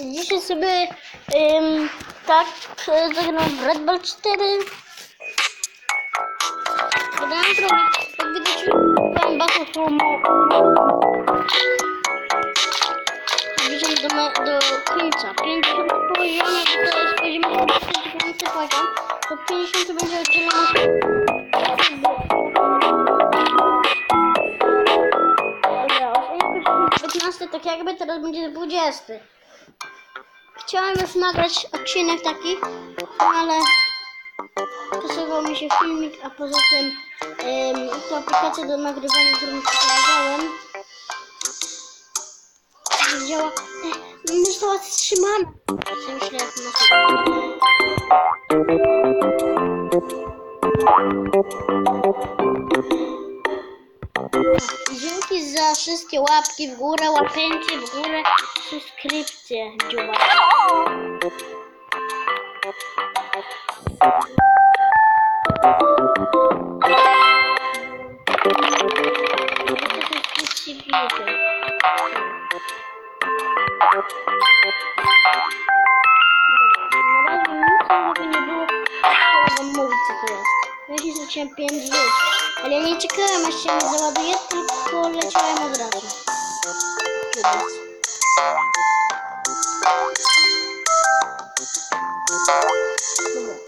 Dzisiaj sobie ym, tak zagram Red Bull 4. Grałem trochę, jak widać, grałem bardzo słomo. Zbliżam do, do końca. 50 poziomie, bo to jest poziom 50 poziom. To 50 będzie oddzielone. Dobra, osiągnąłem 15, tak jakby teraz będzie 20. Chciałem już nagrać odcinek taki, ale kasował mi się filmik, a poza tym em, to aplikacja do nagrywania, którą pokazałem, działa. E, została wstrzymana. Myślę, jak na. Dzięki za wszystkie łapki w górę, łapięcie w górę, subskrypcje, dziuba. Zacząłem 5 dni, ale ja nie czekałem aż się nie załaduje, tylko leciałem od razu. Zobacz. Dobra.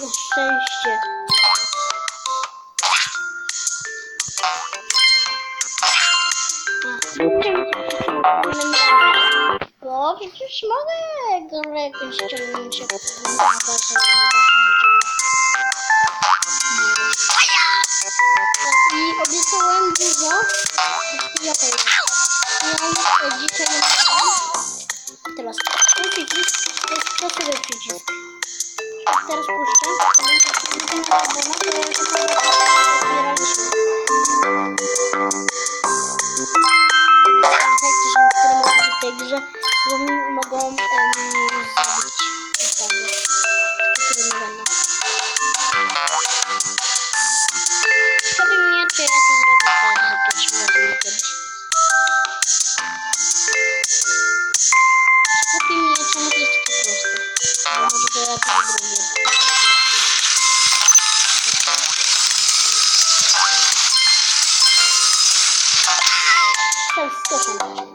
Na szczęście. Bo przecież mogę jakoś ściągnąć jak I obiecałem dużo. Ja to. Ja już dzisiaj nie. Teraz przycisk Nasıl yapacağız? Ters kuştan. Güzel. Güzel. Güzel. Güzel. Güzel. Güzel. Sessiz kapanıyor.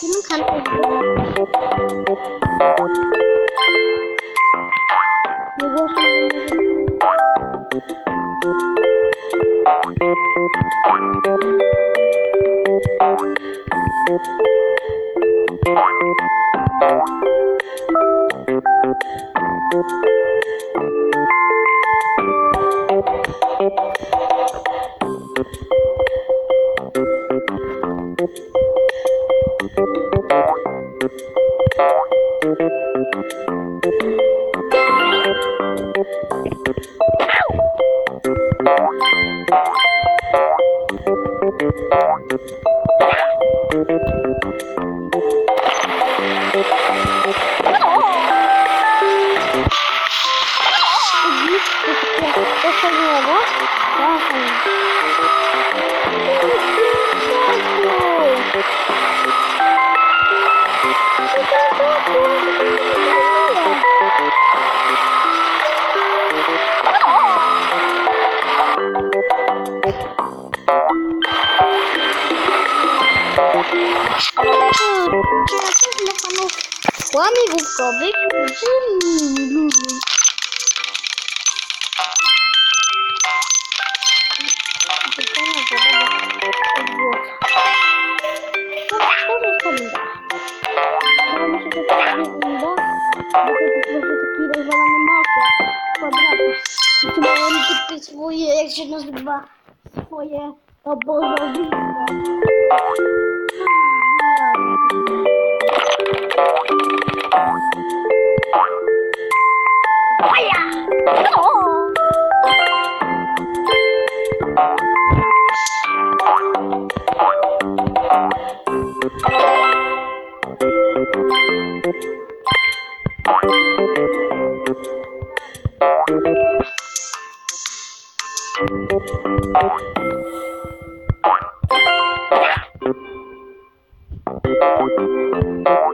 Senin kanalın. Ne görüyorsun? Małpy, kwadraty. I tu mają takie swoje, jak Oh,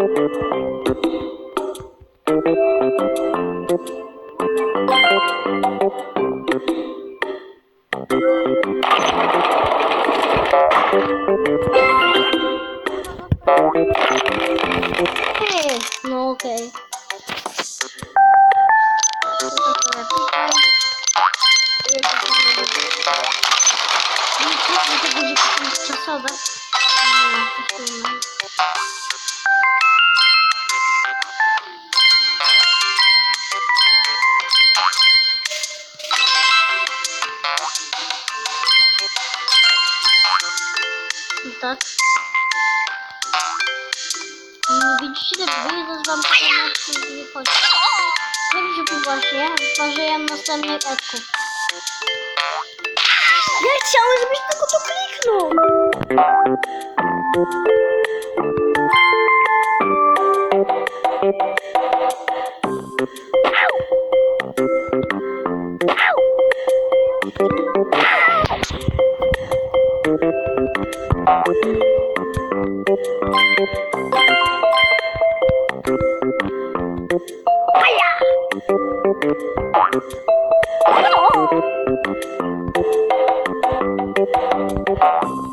колба. Вот так. Не бачите, видно з вами наші не хочете. Также побачите, я положу я на стальную этку. Ja chciałem, żebyś tylko to kliknął.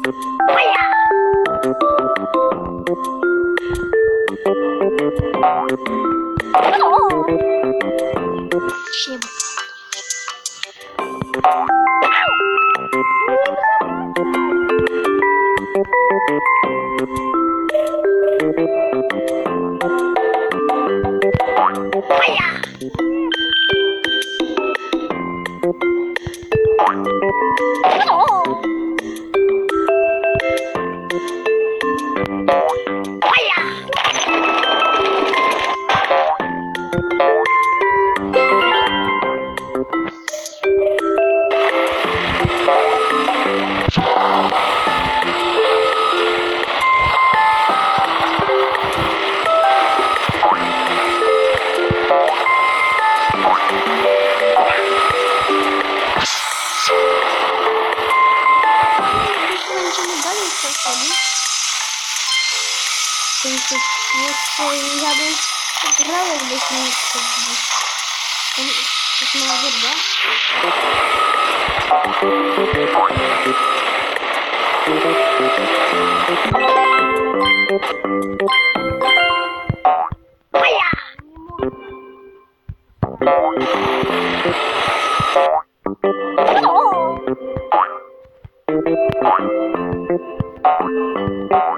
哎呀！呀！Давай объясню, что будет. Смотри, да? Bye.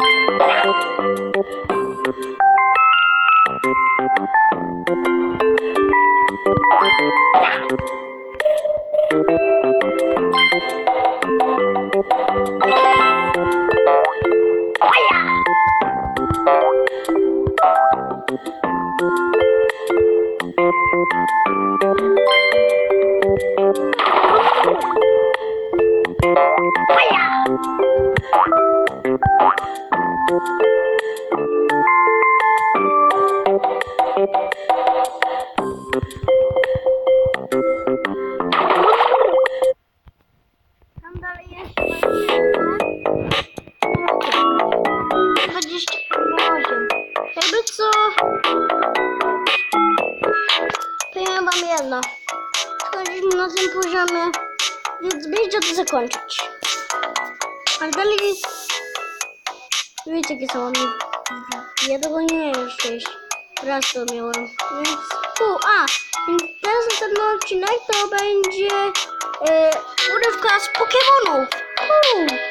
Bye. Tam dalej jeszcze 28. Jakby co? Powiem wam jedno. Skończyliśmy na tym poziomie, więc będzie to zakończyć. Ale dalej... Wiecie, jakie są one. Ja tego nie już przejść. Raz to miałem. Więc... U, a! Więc teraz następny odcinek to będzie... E, urywka z Pokemonów. Uuu.